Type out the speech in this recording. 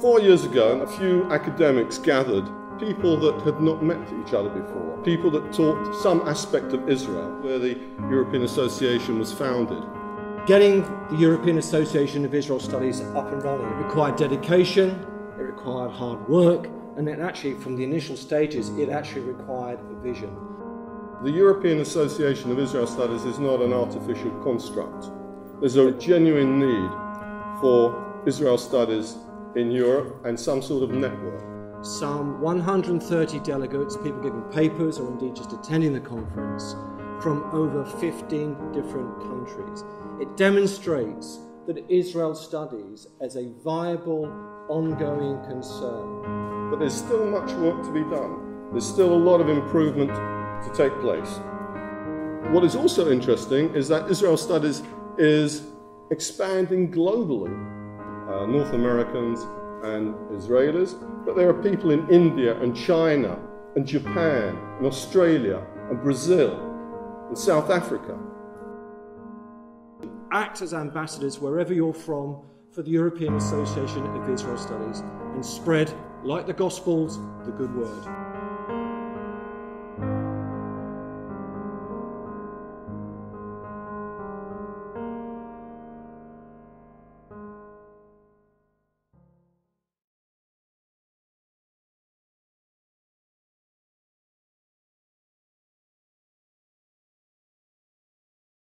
Four years ago, a few academics gathered people that had not met each other before, people that taught some aspect of Israel, where the European Association was founded. Getting the European Association of Israel Studies up and running, it required dedication, it required hard work, and then actually from the initial stages, it actually required a vision. The European Association of Israel Studies is not an artificial construct. There's a genuine need for Israel studies in Europe and some sort of network. Some 130 delegates, people giving papers or indeed just attending the conference, from over 15 different countries. It demonstrates that Israel studies as a viable, ongoing concern. But there's still much work to be done. There's still a lot of improvement to take place. What is also interesting is that Israel Studies is expanding globally. Uh, North Americans and Israelis, but there are people in India and China and Japan and Australia and Brazil and South Africa. Act as ambassadors wherever you're from for the European Association of Israel Studies and spread, like the Gospels, the good word.